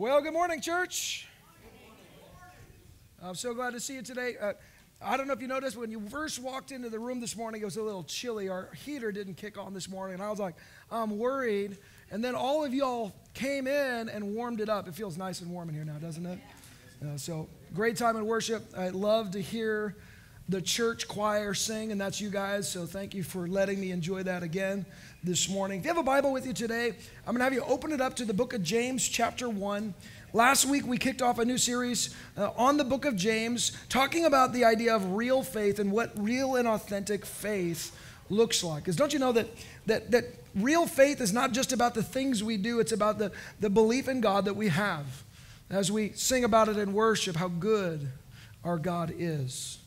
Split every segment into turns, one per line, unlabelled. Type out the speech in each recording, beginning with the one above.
Well, good morning, church. I'm so glad to see you today. Uh, I don't know if you noticed when you first walked into the room this morning, it was a little chilly. Our heater didn't kick on this morning, and I was like, I'm worried. And then all of y'all came in and warmed it up. It feels nice and warm in here now, doesn't it? Uh, so, great time in worship. I love to hear the church choir sing, and that's you guys. So, thank you for letting me enjoy that again this morning. If you have a Bible with you today, I'm going to have you open it up to the book of James, chapter 1. Last week, we kicked off a new series uh, on the book of James, talking about the idea of real faith and what real and authentic faith looks like. Because don't you know that, that, that real faith is not just about the things we do, it's about the, the belief in God that we have. As we sing about it in worship, how good our God is.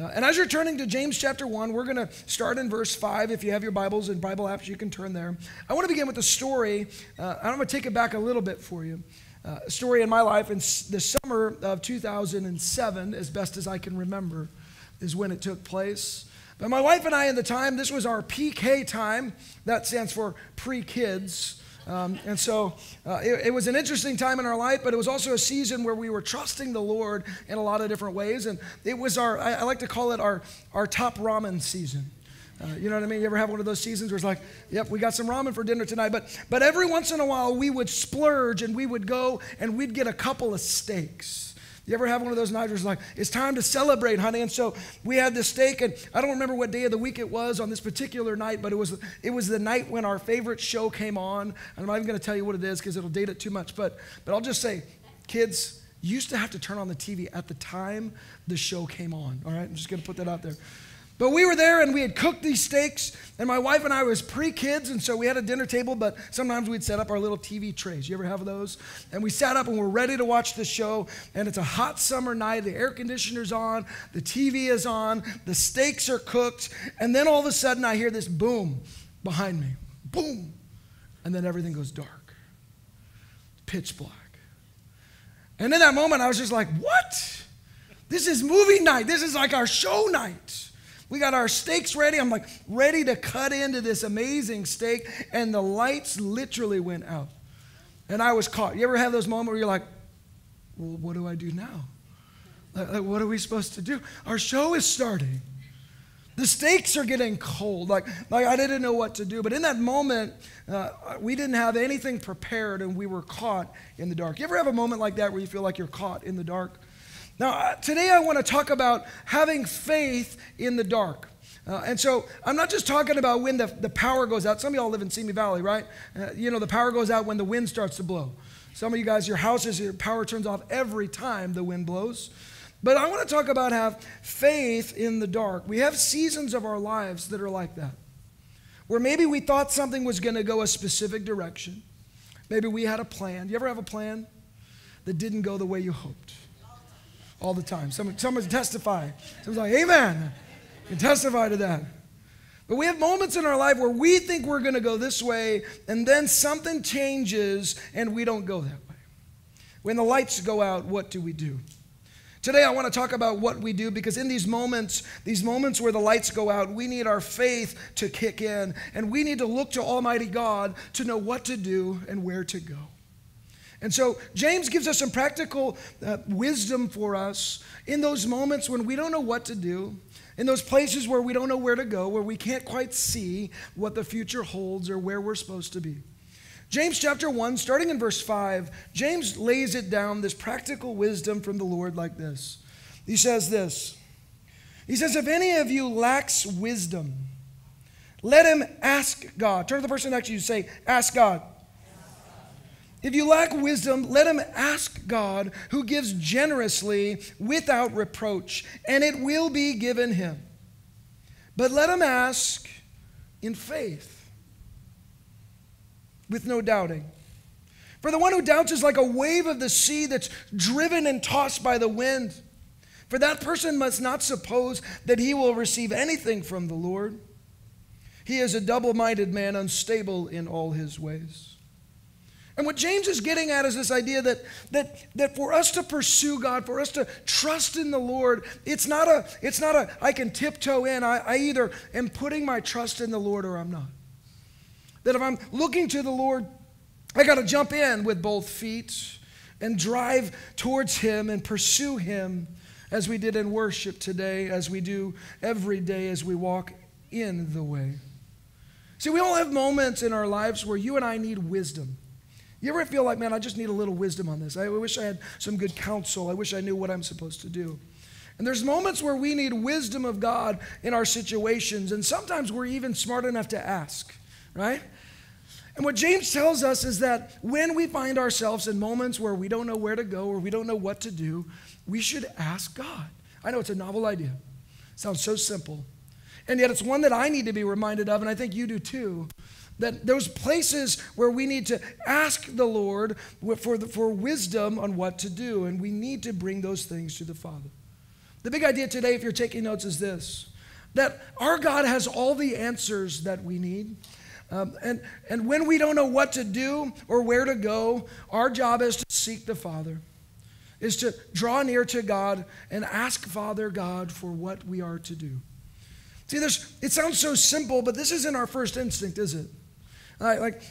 Uh, and as you're turning to James chapter 1, we're going to start in verse 5. If you have your Bibles and Bible apps, you can turn there. I want to begin with a story. Uh, I'm going to take it back a little bit for you. Uh, a story in my life in the summer of 2007, as best as I can remember, is when it took place. But my wife and I, in the time, this was our PK time. That stands for pre kids. Um, and so uh, it, it, was an interesting time in our life, but it was also a season where we were trusting the Lord in a lot of different ways. And it was our, I, I like to call it our, our top ramen season. Uh, you know what I mean? You ever have one of those seasons where it's like, yep, we got some ramen for dinner tonight. But, but every once in a while, we would splurge and we would go and we'd get a couple of steaks. You ever have one of those nights where it's like, it's time to celebrate, honey? And so we had this steak, and I don't remember what day of the week it was on this particular night, but it was, it was the night when our favorite show came on. I'm not even going to tell you what it is because it'll date it too much, but, but I'll just say, kids used to have to turn on the TV at the time the show came on, all right? I'm just going to put that out there. But we were there and we had cooked these steaks, and my wife and I was pre-kids, and so we had a dinner table, but sometimes we'd set up our little TV trays. You ever have those? And we sat up and we're ready to watch the show, and it's a hot summer night, the air conditioner's on, the TV is on, the steaks are cooked, and then all of a sudden I hear this boom behind me. Boom. And then everything goes dark. Pitch black. And in that moment I was just like, "What? This is movie night. This is like our show night." We got our steaks ready. I'm like ready to cut into this amazing steak, and the lights literally went out. And I was caught. You ever have those moments where you're like, well, what do I do now? Like, what are we supposed to do? Our show is starting. The steaks are getting cold. Like, like I didn't know what to do. But in that moment, uh, we didn't have anything prepared and we were caught in the dark. You ever have a moment like that where you feel like you're caught in the dark? Now, uh, today I want to talk about having faith in the dark. Uh, and so I'm not just talking about when the, the power goes out. Some of y'all live in Simi Valley, right? Uh, you know, the power goes out when the wind starts to blow. Some of you guys, your houses, your power turns off every time the wind blows. But I want to talk about have faith in the dark. We have seasons of our lives that are like that, where maybe we thought something was going to go a specific direction. Maybe we had a plan. Do You ever have a plan that didn't go the way you hoped? All the time. Someone, someone testify. Someone's like, Amen. You can testify to that. But we have moments in our life where we think we're going to go this way, and then something changes and we don't go that way. When the lights go out, what do we do? Today, I want to talk about what we do because in these moments, these moments where the lights go out, we need our faith to kick in, and we need to look to Almighty God to know what to do and where to go. And so James gives us some practical uh, wisdom for us in those moments when we don't know what to do, in those places where we don't know where to go, where we can't quite see what the future holds or where we're supposed to be. James chapter 1, starting in verse 5, James lays it down, this practical wisdom from the Lord, like this. He says this He says, If any of you lacks wisdom, let him ask God. Turn to the person next to you and say, Ask God. If you lack wisdom, let him ask God, who gives generously without reproach, and it will be given him. But let him ask in faith, with no doubting. For the one who doubts is like a wave of the sea that's driven and tossed by the wind. For that person must not suppose that he will receive anything from the Lord. He is a double minded man, unstable in all his ways. And what James is getting at is this idea that, that, that for us to pursue God, for us to trust in the Lord, it's not a, it's not a I can tiptoe in. I, I either am putting my trust in the Lord or I'm not. That if I'm looking to the Lord, I got to jump in with both feet and drive towards Him and pursue Him as we did in worship today, as we do every day as we walk in the way. See, we all have moments in our lives where you and I need wisdom. You ever feel like, man, I just need a little wisdom on this? I wish I had some good counsel. I wish I knew what I'm supposed to do. And there's moments where we need wisdom of God in our situations, and sometimes we're even smart enough to ask, right? And what James tells us is that when we find ourselves in moments where we don't know where to go or we don't know what to do, we should ask God. I know it's a novel idea. It sounds so simple. And yet it's one that I need to be reminded of, and I think you do too. That those places where we need to ask the Lord for, the, for wisdom on what to do, and we need to bring those things to the Father. The big idea today, if you're taking notes, is this that our God has all the answers that we need. Um, and, and when we don't know what to do or where to go, our job is to seek the Father, is to draw near to God and ask Father God for what we are to do. See, it sounds so simple, but this isn't our first instinct, is it? Like,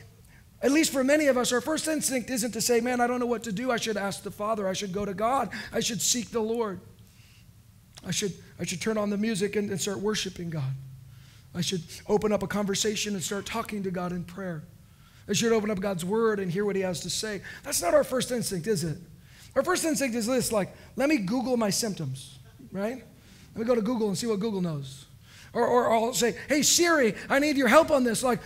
at least for many of us, our first instinct isn't to say, man, I don't know what to do. I should ask the Father. I should go to God. I should seek the Lord. I should, I should turn on the music and, and start worshiping God. I should open up a conversation and start talking to God in prayer. I should open up God's word and hear what he has to say. That's not our first instinct, is it? Our first instinct is this like, let me Google my symptoms, right? Let me go to Google and see what Google knows. Or, or I'll say, hey, Siri, I need your help on this. Like,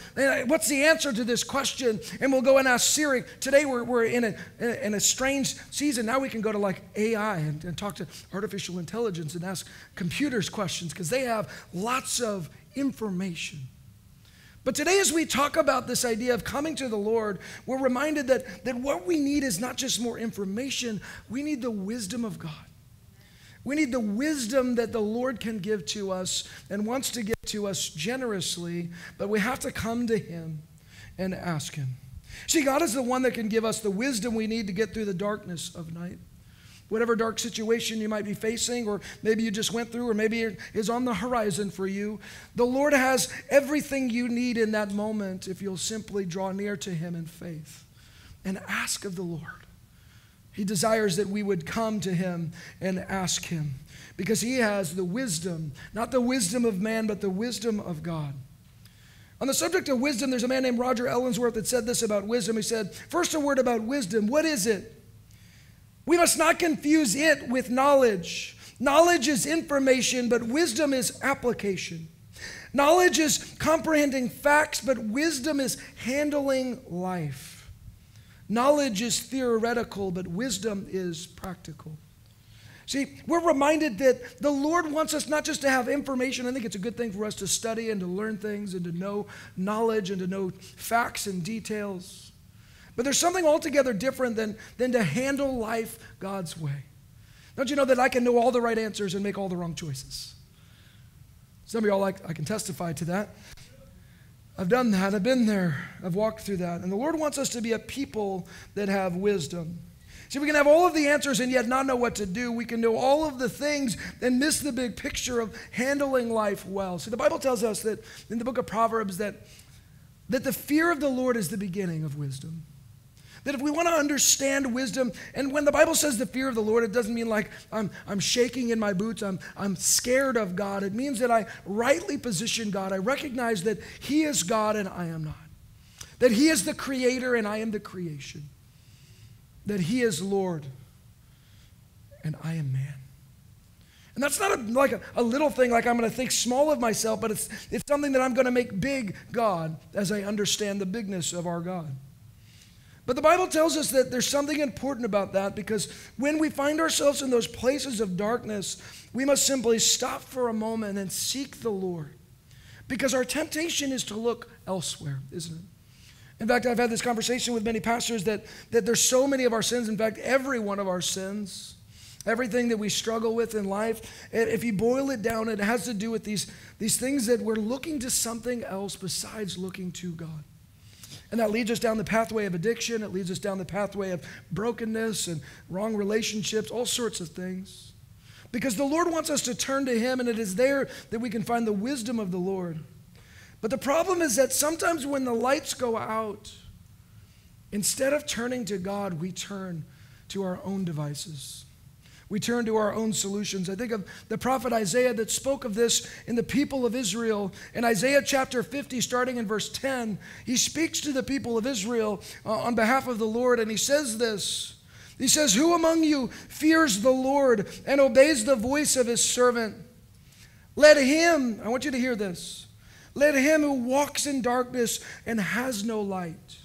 what's the answer to this question? And we'll go and ask Siri. Today, we're, we're in, a, in a strange season. Now we can go to like AI and, and talk to artificial intelligence and ask computers questions because they have lots of information. But today, as we talk about this idea of coming to the Lord, we're reminded that, that what we need is not just more information, we need the wisdom of God. We need the wisdom that the Lord can give to us and wants to give to us generously, but we have to come to Him and ask Him. See, God is the one that can give us the wisdom we need to get through the darkness of night. Whatever dark situation you might be facing, or maybe you just went through, or maybe it is on the horizon for you, the Lord has everything you need in that moment if you'll simply draw near to Him in faith and ask of the Lord. He desires that we would come to him and ask him because he has the wisdom, not the wisdom of man, but the wisdom of God. On the subject of wisdom, there's a man named Roger Ellsworth that said this about wisdom. He said, First, a word about wisdom. What is it? We must not confuse it with knowledge. Knowledge is information, but wisdom is application. Knowledge is comprehending facts, but wisdom is handling life. Knowledge is theoretical, but wisdom is practical. See, we're reminded that the Lord wants us not just to have information. I think it's a good thing for us to study and to learn things and to know knowledge and to know facts and details. But there's something altogether different than, than to handle life God's way. Don't you know that I can know all the right answers and make all the wrong choices? Some of y'all like I can testify to that. I've done that. I've been there. I've walked through that. And the Lord wants us to be a people that have wisdom. See, we can have all of the answers and yet not know what to do. We can know all of the things and miss the big picture of handling life well. See, the Bible tells us that in the book of Proverbs that, that the fear of the Lord is the beginning of wisdom. That if we want to understand wisdom, and when the Bible says the fear of the Lord, it doesn't mean like I'm, I'm shaking in my boots, I'm, I'm scared of God. It means that I rightly position God. I recognize that He is God and I am not. That He is the creator and I am the creation. That He is Lord and I am man. And that's not a, like a, a, little thing, like I'm going to think small of myself, but it's, it's something that I'm going to make big God as I understand the bigness of our God. But the Bible tells us that there's something important about that because when we find ourselves in those places of darkness, we must simply stop for a moment and seek the Lord. Because our temptation is to look elsewhere, isn't it? In fact, I've had this conversation with many pastors that, that there's so many of our sins, in fact, every one of our sins, everything that we struggle with in life, if you boil it down, it has to do with these, these things that we're looking to something else besides looking to God. And that leads us down the pathway of addiction. It leads us down the pathway of brokenness and wrong relationships, all sorts of things. Because the Lord wants us to turn to Him, and it is there that we can find the wisdom of the Lord. But the problem is that sometimes when the lights go out, instead of turning to God, we turn to our own devices. We turn to our own solutions. I think of the prophet Isaiah that spoke of this in the people of Israel. In Isaiah chapter 50, starting in verse 10, he speaks to the people of Israel uh, on behalf of the Lord, and he says this. He says, Who among you fears the Lord and obeys the voice of his servant? Let him, I want you to hear this, let him who walks in darkness and has no light,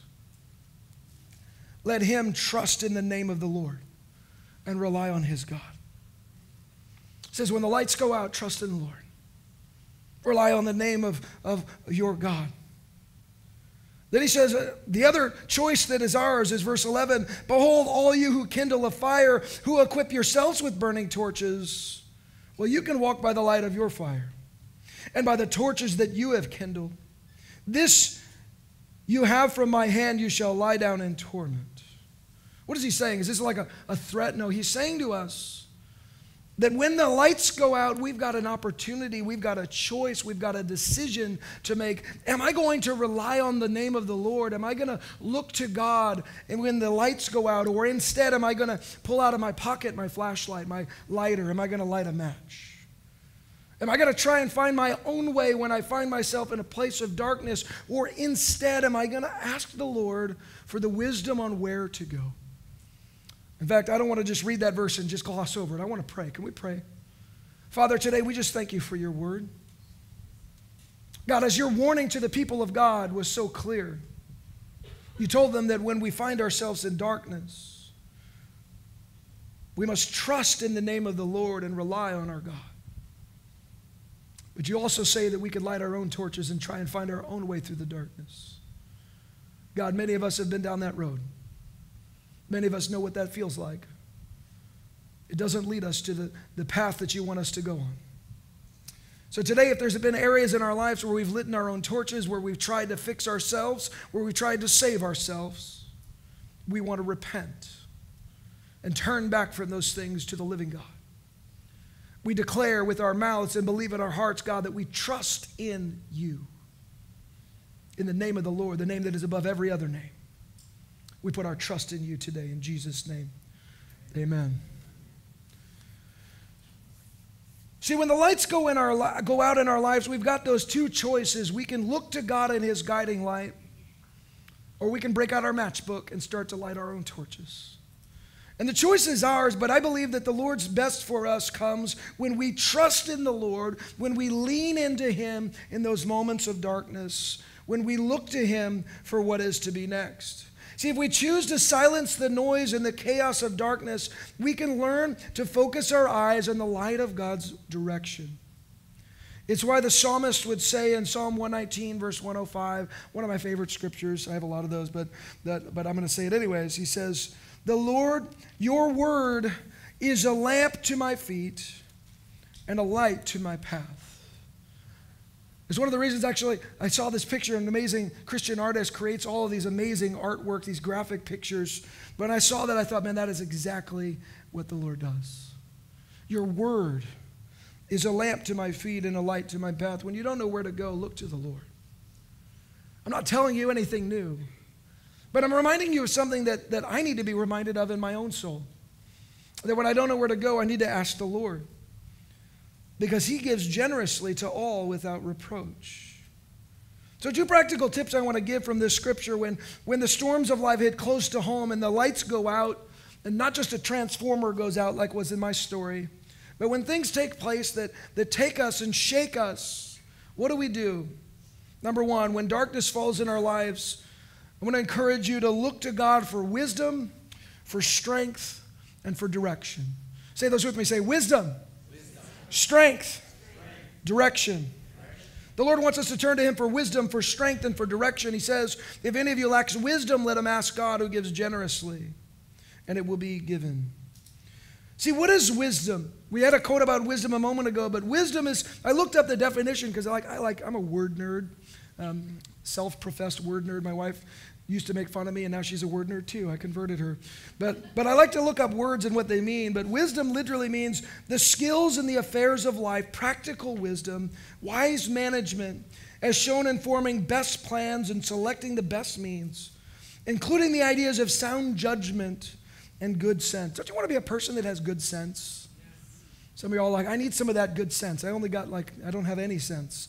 let him trust in the name of the Lord and rely on his God. It says, when the lights go out, trust in the Lord. Rely on the name of, of your God. Then he says, the other choice that is ours is verse 11 Behold, all you who kindle a fire, who equip yourselves with burning torches. Well, you can walk by the light of your fire and by the torches that you have kindled. This you have from my hand, you shall lie down in torment. What is he saying? Is this like a, a threat? No, he's saying to us that when the lights go out, we've got an opportunity, we've got a choice, we've got a decision to make. Am I going to rely on the name of the Lord? Am I going to look to God and when the lights go out? Or instead, am I going to pull out of my pocket my flashlight, my lighter? Am I going to light a match? Am I going to try and find my own way when I find myself in a place of darkness? Or instead, am I going to ask the Lord for the wisdom on where to go? In fact, I don't want to just read that verse and just gloss over it. I want to pray. Can we pray? Father, today we just thank you for your word. God, as your warning to the people of God was so clear, you told them that when we find ourselves in darkness, we must trust in the name of the Lord and rely on our God. But you also say that we could light our own torches and try and find our own way through the darkness. God, many of us have been down that road. Many of us know what that feels like. It doesn't lead us to the, the path that you want us to go on. So, today, if there's been areas in our lives where we've lit in our own torches, where we've tried to fix ourselves, where we've tried to save ourselves, we want to repent and turn back from those things to the living God. We declare with our mouths and believe in our hearts, God, that we trust in you. In the name of the Lord, the name that is above every other name. We put our trust in you today in Jesus' name. Amen. See, when the lights go, in our, go out in our lives, we've got those two choices. We can look to God in His guiding light, or we can break out our matchbook and start to light our own torches. And the choice is ours, but I believe that the Lord's best for us comes when we trust in the Lord, when we lean into Him in those moments of darkness, when we look to Him for what is to be next. See, if we choose to silence the noise and the chaos of darkness, we can learn to focus our eyes on the light of God's direction. It's why the psalmist would say in Psalm 119, verse 105, one of my favorite scriptures. I have a lot of those, but, that, but I'm going to say it anyways. He says, The Lord, your word is a lamp to my feet and a light to my path. It's one of the reasons, actually, I saw this picture. An amazing Christian artist creates all of these amazing artwork, these graphic pictures. When I saw that, I thought, man, that is exactly what the Lord does. Your word is a lamp to my feet and a light to my path. When you don't know where to go, look to the Lord. I'm not telling you anything new, but I'm reminding you of something that, that I need to be reminded of in my own soul. That when I don't know where to go, I need to ask the Lord because he gives generously to all without reproach. So, two practical tips I want to give from this scripture when, when the storms of life hit close to home and the lights go out, and not just a transformer goes out like was in my story, but when things take place that, that take us and shake us, what do we do? Number one, when darkness falls in our lives, I want to encourage you to look to God for wisdom, for strength, and for direction. Say those with me. Say, wisdom strength, direction. The Lord wants us to turn to Him for wisdom, for strength, and for direction. He says, If any of you lacks wisdom, let him ask God who gives generously, and it will be given. See, what is wisdom? We had a quote about wisdom a moment ago, but wisdom is, I looked up the definition because I like, I like, I'm a word nerd, um, self professed word nerd. My wife used to make fun of me, and now she's a word nerd too. I converted her. But, but I like to look up words and what they mean. But wisdom literally means the skills in the affairs of life, practical wisdom, wise management, as shown in forming best plans and selecting the best means, including the ideas of sound judgment and good sense. Don't you want to be a person that has good sense? Some of you are all like, I need some of that good sense. I only got like, I don't have any sense.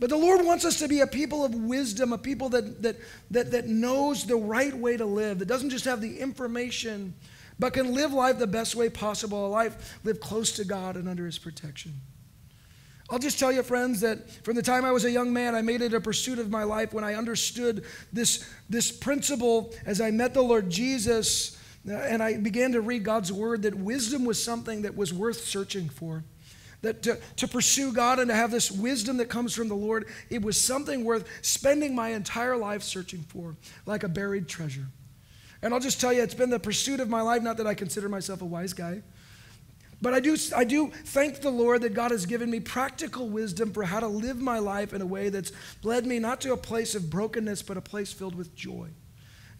But the Lord wants us to be a people of wisdom, a people that, that, that, that knows the right way to live, that doesn't just have the information, but can live life the best way possible, a life live close to God and under His protection. I'll just tell you, friends, that from the time I was a young man, I made it a pursuit of my life when I understood this, this principle as I met the Lord Jesus uh, and I began to read God's word that wisdom was something that was worth searching for. That to, to pursue God and to have this wisdom that comes from the Lord, it was something worth spending my entire life searching for, like a buried treasure. And I'll just tell you, it's been the pursuit of my life, not that I consider myself a wise guy. But I do, I do thank the Lord that God has given me practical wisdom for how to live my life in a way that's led me not to a place of brokenness, but a place filled with joy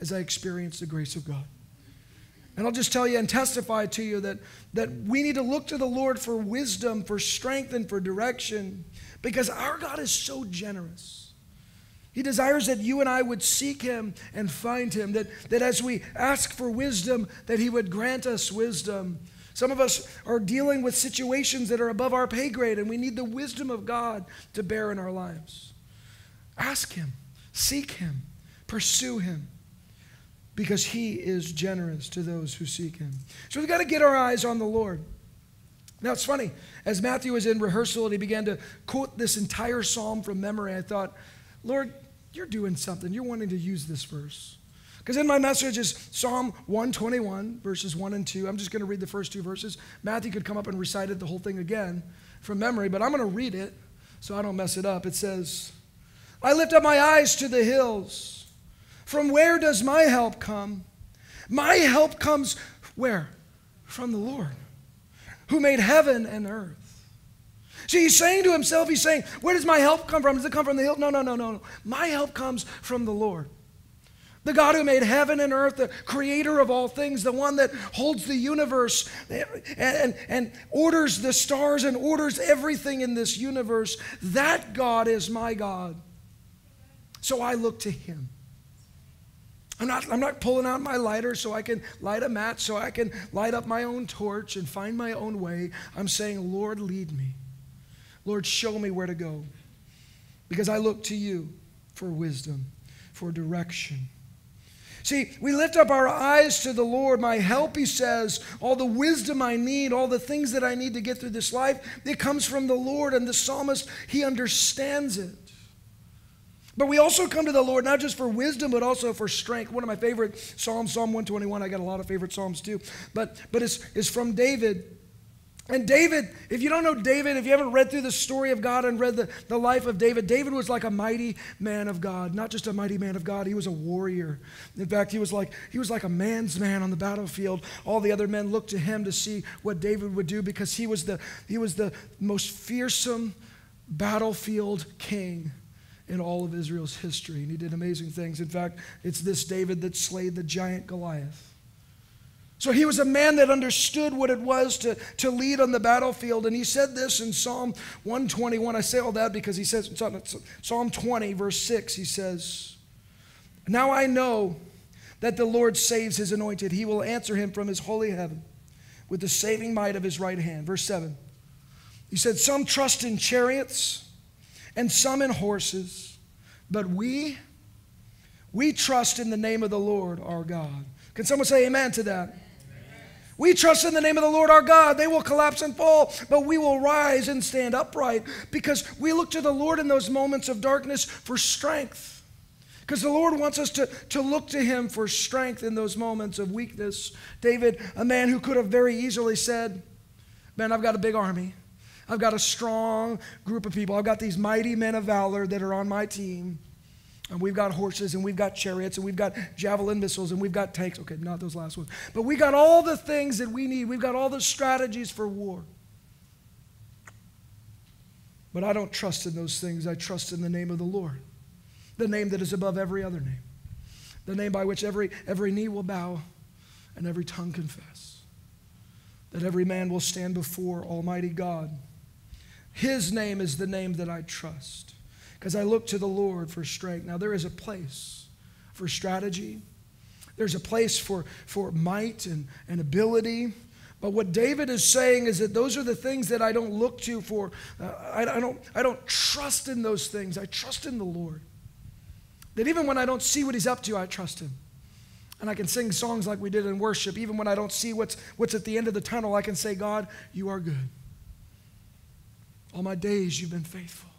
as I experience the grace of God. And I'll just tell you and testify to you that, that we need to look to the Lord for wisdom, for strength, and for direction because our God is so generous. He desires that you and I would seek him and find him, that, that as we ask for wisdom, that he would grant us wisdom. Some of us are dealing with situations that are above our pay grade, and we need the wisdom of God to bear in our lives. Ask him, seek him, pursue him because he is generous to those who seek him. So we've got to get our eyes on the Lord. Now it's funny, as Matthew was in rehearsal and he began to quote this entire psalm from memory, I thought, Lord, you're doing something. You're wanting to use this verse. Because in my message is Psalm 121, verses 1 and 2. I'm just going to read the first two verses. Matthew could come up and recite it the whole thing again from memory, but I'm going to read it so I don't mess it up. It says, I lift up my eyes to the hills. From where does my help come? My help comes where? From the Lord, who made heaven and earth. See, he's saying to himself, he's saying, Where does my help come from? Does it come from the hill? No, no, no, no. My help comes from the Lord. The God who made heaven and earth, the creator of all things, the one that holds the universe and, and, and, orders the stars and orders everything in this universe. That God is my God. So I look to him. I'm not, I'm not pulling out my lighter so I can light a match, so I can light up my own torch and find my own way. I'm saying, Lord, lead me. Lord, show me where to go. Because I look to you for wisdom, for direction. See, we lift up our eyes to the Lord. My help, he says, all the wisdom I need, all the things that I need to get through this life, it comes from the Lord. And the psalmist, he understands it. But we also come to the Lord not just for wisdom, but also for strength. One of my favorite Psalms, Psalm 121, I got a lot of favorite Psalms too, but, but it's, it's from David. And David, if you don't know David, if you haven't read through the story of God and read the, the life of David, David was like a mighty man of God. Not just a mighty man of God, he was a warrior. In fact, he was like, he was like a man's man on the battlefield. All the other men looked to him to see what David would do because he was the, he was the most fearsome battlefield king in all of Israel's history. And he did amazing things. In fact, it's this David that slayed the giant Goliath. So he was a man that understood what it was to, to lead on the battlefield. And he said this in Psalm 121. I say all that because he says, Psalm 20, verse 6, he says, Now I know that the Lord saves his anointed. He will answer him from his holy heaven with the saving might of his right hand. Verse 7. He said, Some trust in chariots and some in horses, but we, we trust in the name of the Lord our God. Can someone say amen to that? We trust in the name of the Lord our God. They will collapse and fall, but we will rise and stand upright because we look to the Lord in those moments of darkness for strength. Because the Lord wants us to, to look to Him for strength in those moments of weakness. David, a man who could have very easily said, Man, I've got a big army. I've got a strong group of people. I've got these mighty men of valor that are on my team. And we've got horses and we've got chariots and we've got javelin missiles and we've got tanks. Okay, not those last ones. But we got all the things that we need. We've got all the strategies for war. But I don't trust in those things. I trust in the name of the Lord, the name that is above every other name, the name by which every, every knee will bow and every tongue confess, that every man will stand before Almighty God his name is the name that I trust because I look to the Lord for strength. Now, there is a place for strategy, there's a place for, for might and, and ability. But what David is saying is that those are the things that I don't look to for. Uh, I, I, don't, I don't trust in those things. I trust in the Lord. That even when I don't see what he's up to, I trust him. And I can sing songs like we did in worship. Even when I don't see what's, what's at the end of the tunnel, I can say, God, you are good. All my days you've been faithful.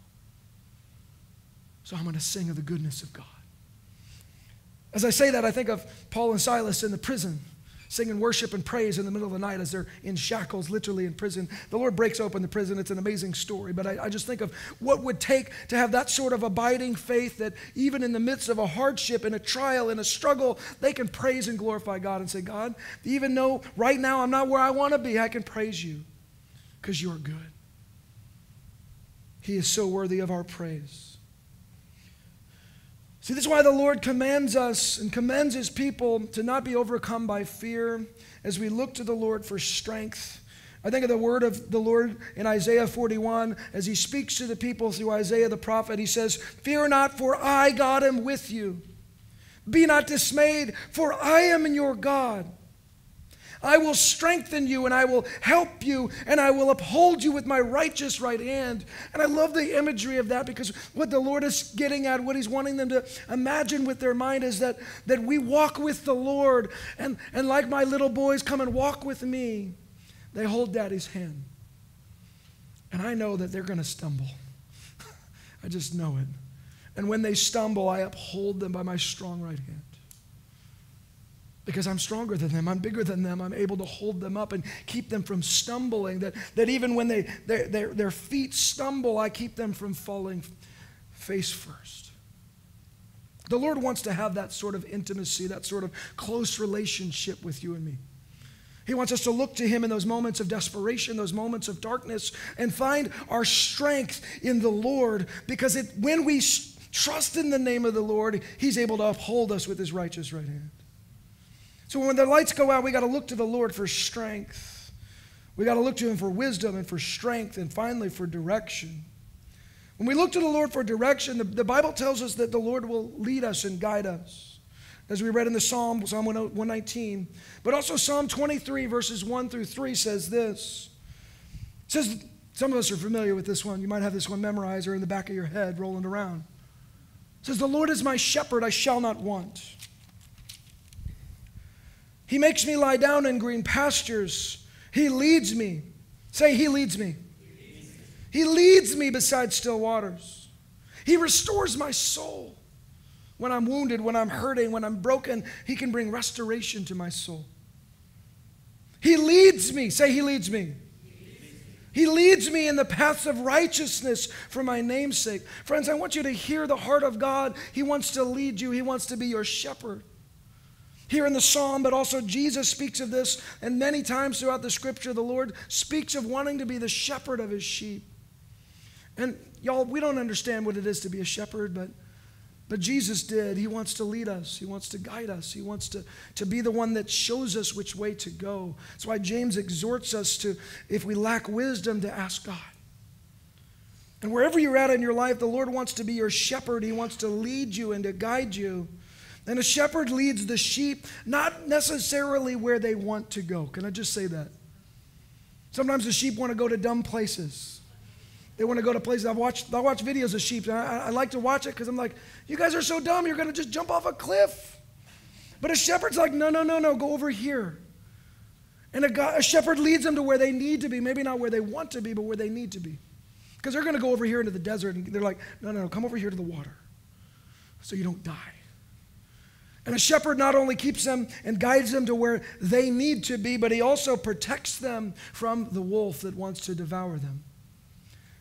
So I'm going to sing of the goodness of God. As I say that, I think of Paul and Silas in the prison singing worship and praise in the middle of the night as they're in shackles, literally in prison. The Lord breaks open the prison. It's an amazing story. But I, I just think of what would take to have that sort of abiding faith that even in the midst of a hardship, in a trial, in a struggle, they can praise and glorify God and say, God, even though right now I'm not where I want to be, I can praise you because you're good. He is so worthy of our praise. See, this is why the Lord commands us and commends his people to not be overcome by fear as we look to the Lord for strength. I think of the word of the Lord in Isaiah 41 as he speaks to the people through Isaiah the prophet. He says, Fear not, for I, God, am with you. Be not dismayed, for I am your God. I will strengthen you and I will help you and I will uphold you with my righteous right hand. And I love the imagery of that because what the Lord is getting at, what He's wanting them to imagine with their mind is that, that we walk with the Lord. And, and like my little boys come and walk with me, they hold daddy's hand. And I know that they're going to stumble. I just know it. And when they stumble, I uphold them by my strong right hand because I'm stronger than them. I'm bigger than them. I'm able to hold them up and keep them from stumbling. That, that even when they, their, their, their feet stumble, I keep them from falling face first. The Lord wants to have that sort of intimacy, that sort of close relationship with you and me. He wants us to look to Him in those moments of desperation, those moments of darkness, and find our strength in the Lord because it, when we trust in the name of the Lord, He's able to uphold us with His righteous right hand. So when the lights go out, we got to look to the Lord for strength. We got to look to Him for wisdom and for strength and finally for direction. When we look to the Lord for direction, the, the Bible tells us that the Lord will lead us and guide us. As we read in the Psalm, Psalm 119. But also Psalm 23, verses 1 through 3 says this. It says, some of us are familiar with this one. You might have this one memorized or in the back of your head rolling around. It says, The Lord is my shepherd, I shall not want. He makes me lie down in green pastures. He leads me. Say, He leads me. He leads me beside still waters. He restores my soul. When I'm wounded, when I'm hurting, when I'm broken, He can bring restoration to my soul. He leads me. Say, He leads me. He leads me in the paths of righteousness for my namesake. Friends, I want you to hear the heart of God. He wants to lead you, He wants to be your shepherd here in the psalm, but also Jesus speaks of this, and many times throughout the scripture, the Lord speaks of wanting to be the shepherd of his sheep. And y'all, we don't understand what it is to be a shepherd, but but Jesus did. He wants to lead us. He wants to guide us. He wants to, to be the one that shows us which way to go. That's why James exhorts us to, if we lack wisdom, to ask God. And wherever you're at in your life, the Lord wants to be your shepherd. He wants to lead you and to guide you. And a shepherd leads the sheep not necessarily where they want to go. Can I just say that? Sometimes the sheep want to go to dumb places. They want to go to places. I've watched, I watch videos of sheep. I, I like to watch it because I'm like, you guys are so dumb. You're going to just jump off a cliff. But a shepherd's like, no, no, no, no, go over here. And a, a shepherd leads them to where they need to be. Maybe not where they want to be, but where they need to be. Because they're going to go over here into the desert and they're like, no, no, no, come over here to the water so you don't die. And a shepherd not only keeps them and guides them to where they need to be, but he also protects them from the wolf that wants to devour them.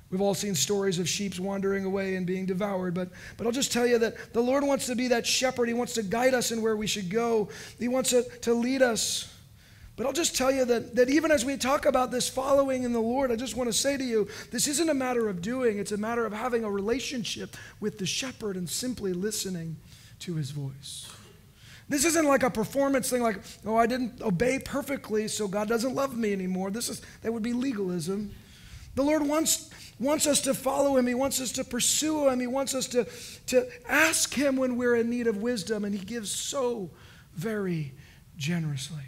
We've all seen stories of sheep wandering away and being devoured, but, but I'll just tell you that the Lord wants to be that shepherd. He wants to guide us in where we should go, He wants to, to lead us. But I'll just tell you that, that even as we talk about this following in the Lord, I just want to say to you this isn't a matter of doing, it's a matter of having a relationship with the shepherd and simply listening to his voice. This isn't like a performance thing, like, oh, I didn't obey perfectly, so God doesn't love me anymore. This is that would be legalism. The Lord wants, wants us to follow him. He wants us to pursue him. He wants us to, to ask him when we're in need of wisdom, and he gives so very generously.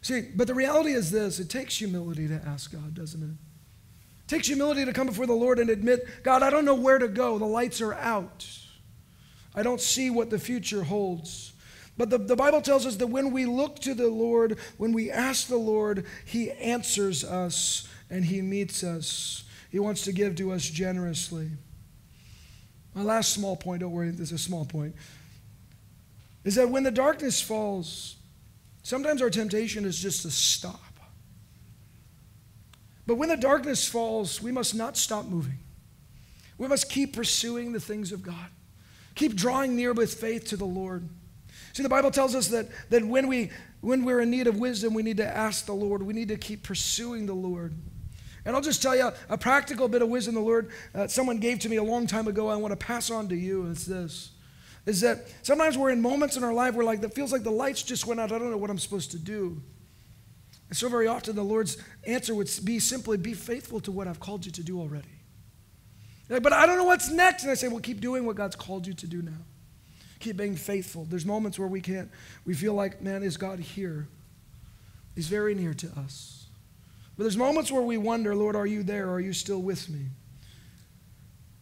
See, but the reality is this it takes humility to ask God, doesn't it? It takes humility to come before the Lord and admit, God, I don't know where to go. The lights are out. I don't see what the future holds. But the, the Bible tells us that when we look to the Lord, when we ask the Lord, He answers us and He meets us. He wants to give to us generously. My last small point, don't worry, this is a small point, is that when the darkness falls, sometimes our temptation is just to stop. But when the darkness falls, we must not stop moving. We must keep pursuing the things of God. Keep drawing near with faith to the Lord. See, the Bible tells us that, that when, we, when we're in need of wisdom, we need to ask the Lord. We need to keep pursuing the Lord. And I'll just tell you a practical bit of wisdom the Lord, uh, someone gave to me a long time ago, I want to pass on to you. It's this is that sometimes we're in moments in our life where like that feels like the lights just went out. I don't know what I'm supposed to do. And so very often the Lord's answer would be simply be faithful to what I've called you to do already. Like, but I don't know what's next. And I say, well, keep doing what God's called you to do now. Keep being faithful. There's moments where we can't, we feel like, man, is God here? He's very near to us. But there's moments where we wonder, Lord, are you there? Are you still with me?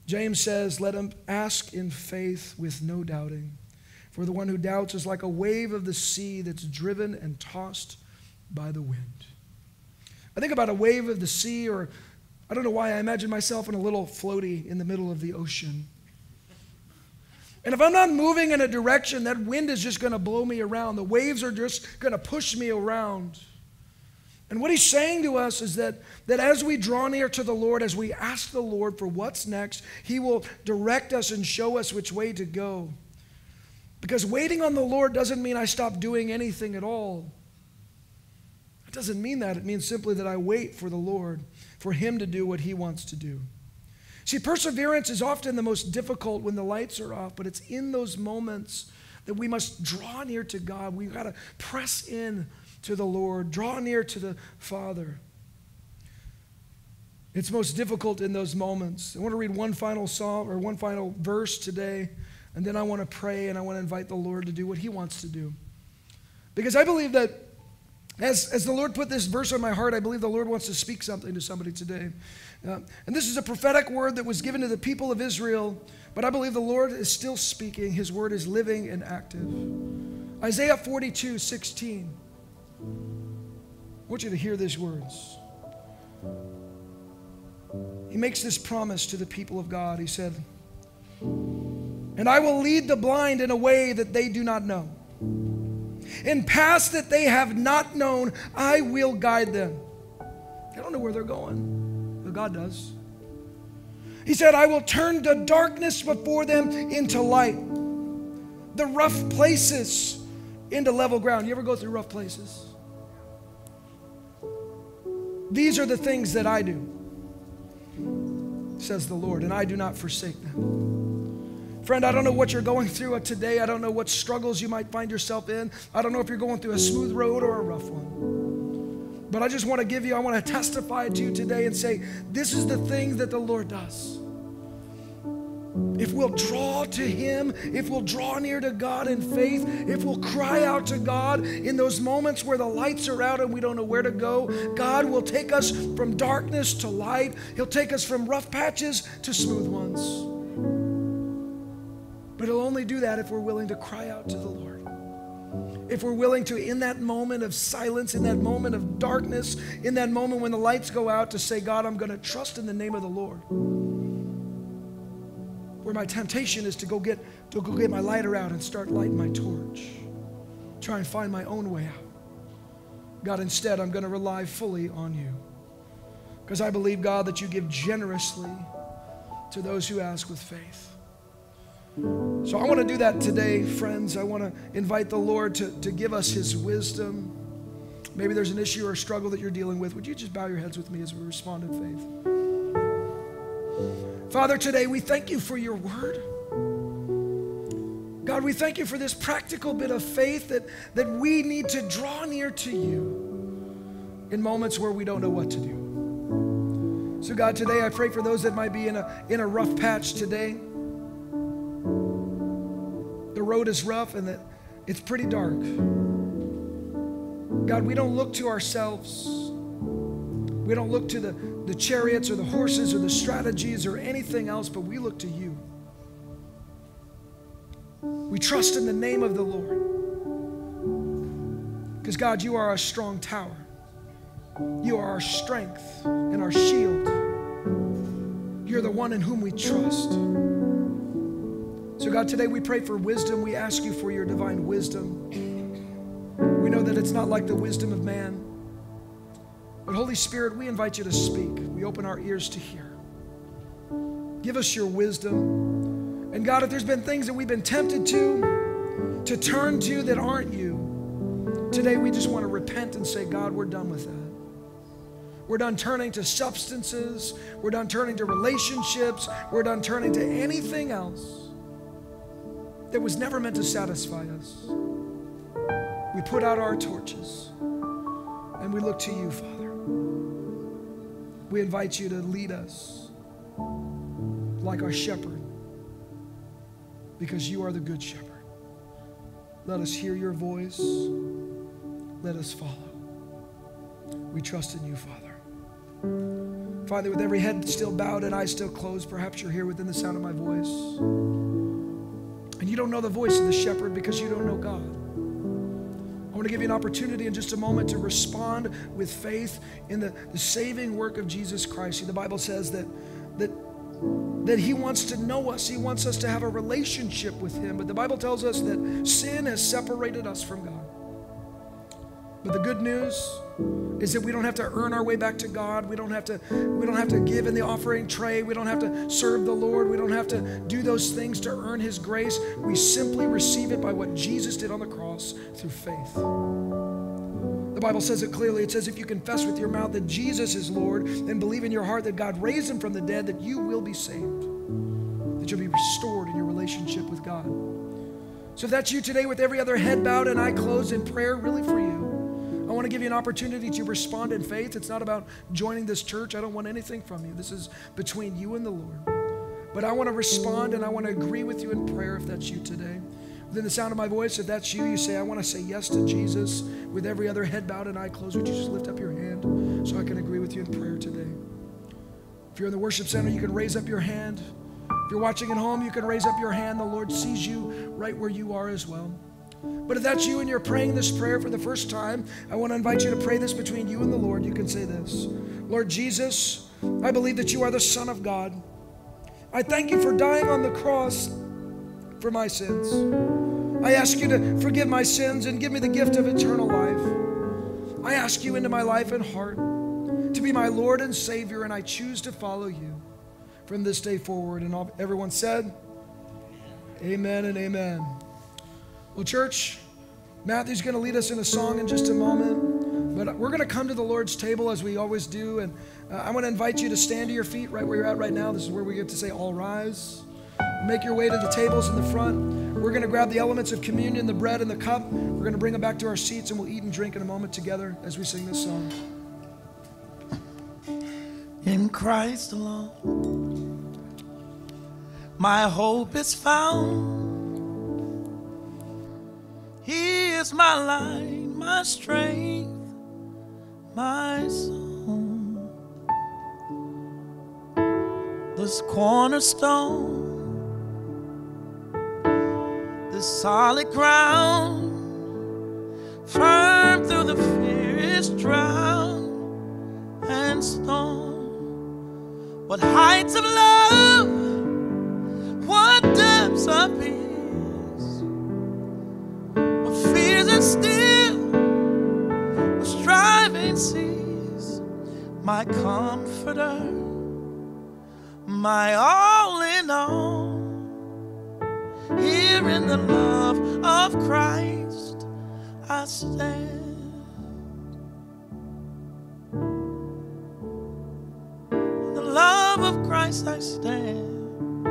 James says, let him ask in faith with no doubting. For the one who doubts is like a wave of the sea that's driven and tossed by the wind. I think about a wave of the sea, or I don't know why I imagine myself in a little floaty in the middle of the ocean. And if I'm not moving in a direction, that wind is just going to blow me around. The waves are just going to push me around. And what he's saying to us is that, that as we draw near to the Lord, as we ask the Lord for what's next, he will direct us and show us which way to go. Because waiting on the Lord doesn't mean I stop doing anything at all. It doesn't mean that. It means simply that I wait for the Lord, for him to do what he wants to do. See, perseverance is often the most difficult when the lights are off, but it's in those moments that we must draw near to God. We've got to press in to the Lord, draw near to the Father. It's most difficult in those moments. I want to read one final psalm or one final verse today, and then I want to pray and I want to invite the Lord to do what He wants to do. Because I believe that as, as the Lord put this verse on my heart, I believe the Lord wants to speak something to somebody today. Uh, and this is a prophetic word that was given to the people of Israel, but I believe the Lord is still speaking. His word is living and active. Isaiah 42 16. I want you to hear these words. He makes this promise to the people of God. He said, And I will lead the blind in a way that they do not know. In paths that they have not known, I will guide them. They don't know where they're going God does. He said, I will turn the darkness before them into light, the rough places into level ground. You ever go through rough places? These are the things that I do, says the Lord, and I do not forsake them. Friend, I don't know what you're going through today. I don't know what struggles you might find yourself in. I don't know if you're going through a smooth road or a rough one. But I just want to give you, I want to testify to you today and say, this is the thing that the Lord does. If we'll draw to Him, if we'll draw near to God in faith, if we'll cry out to God in those moments where the lights are out and we don't know where to go, God will take us from darkness to light. He'll take us from rough patches to smooth ones. But He'll only do that if we're willing to cry out to the Lord if we're willing to, in that moment of silence, in that moment of darkness, in that moment when the lights go out, to say, God, I'm going to trust in the name of the Lord. Where my temptation is to go get to go get my lighter out and start lighting my torch, try and find my own way out. God, instead, I'm going to rely fully on you. Because I believe, God, that you give generously to those who ask with faith. So I want to do that today, friends. I want to invite the Lord to, to give us his wisdom. Maybe there's an issue or a struggle that you're dealing with. Would you just bow your heads with me as we respond in faith? Father, today we thank you for your word. God, we thank you for this practical bit of faith that, that we need to draw near to you in moments where we don't know what to do. So, God, today I pray for those that might be in a, in a rough patch today road is rough and that it's pretty dark. God, we don't look to ourselves. We don't look to the, the chariots or the horses or the strategies or anything else, but we look to you. We trust in the name of the Lord. Because, God, you are our strong tower. You are our strength and our shield. You're the one in whom we trust. So, God, today we pray for wisdom. We ask you for your divine wisdom. We know that it's not like the wisdom of man. But, Holy Spirit, we invite you to speak. We open our ears to hear. Give us your wisdom. And, God, if there's been things that we've been tempted to, to turn to that aren't you, today we just want to repent and say, God, we're done with that. We're done turning to substances. We're done turning to relationships. We're done turning to anything else that was never meant to satisfy us. We put out our torches and we look to you, Father. We invite you to lead us like our shepherd because you are the good shepherd. Let us hear your voice. Let us follow. We trust in you, Father. Father, with every head still bowed and eyes still closed, perhaps you're here within the sound of my voice. And you don't know the voice of the shepherd because you don't know God. I want to give you an opportunity in just a moment to respond with faith in the, the saving work of Jesus Christ. See, the Bible says that, that, that He wants to know us, He wants us to have a relationship with Him. But the Bible tells us that sin has separated us from God. But the good news is that we don't have to earn our way back to God. We don't have to we don't have to give in the offering tray. We don't have to serve the Lord. We don't have to do those things to earn his grace. We simply receive it by what Jesus did on the cross through faith. The Bible says it clearly. It says if you confess with your mouth that Jesus is Lord and believe in your heart that God raised him from the dead that you will be saved. That you'll be restored in your relationship with God. So if that's you today with every other head bowed and eye closed in prayer really for you. I want to give you an opportunity to respond in faith. It's not about joining this church. I don't want anything from you. This is between you and the Lord. But I want to respond and I want to agree with you in prayer if that's you today. Within the sound of my voice, if that's you, you say, I want to say yes to Jesus with every other head bowed and eye closed. Would you just lift up your hand so I can agree with you in prayer today? If you're in the worship center, you can raise up your hand. If you're watching at home, you can raise up your hand. The Lord sees you right where you are as well. But if that's you and you're praying this prayer for the first time, I want to invite you to pray this between you and the Lord. You can say this Lord Jesus, I believe that you are the Son of God. I thank you for dying on the cross for my sins. I ask you to forgive my sins and give me the gift of eternal life. I ask you into my life and heart to be my Lord and Savior, and I choose to follow you from this day forward. And everyone said, Amen and amen. Well, church, Matthew's going to lead us in a song in just a moment, but we're going to come to the Lord's table as we always do. And uh, I want to invite you to stand to your feet right where you're at right now. This is where we get to say, All rise. Make your way to the tables in the front. We're going to grab the elements of communion, the bread and the cup. We're going to bring them back to our seats and we'll eat and drink in a moment together as we sing this song.
In Christ alone, my hope is found. He is my light, my strength, my song. This cornerstone, this solid ground, firm through the fiercest drought and storm. What heights of love, seas, my comforter, my all in all. Here in the love of Christ I stand. In the love of Christ I stand.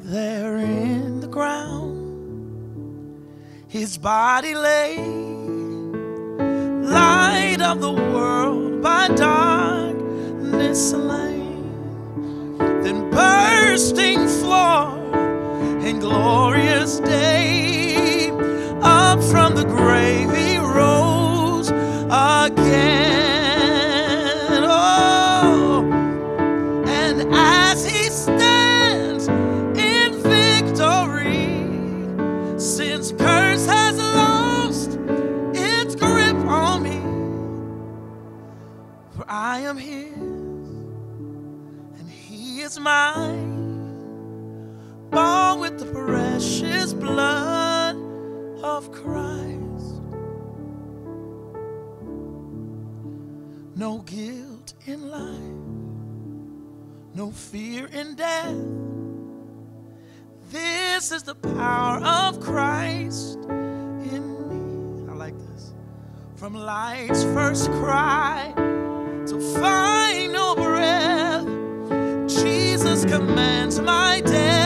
There in the ground his body lay, light of the world by darkness slain, then bursting forth in glorious day, up from the grave. Mine. Bought with the precious blood of Christ. No guilt in life, no fear in death. This is the power of Christ in me. I like this. From life's first cry to final breath, commands my destiny.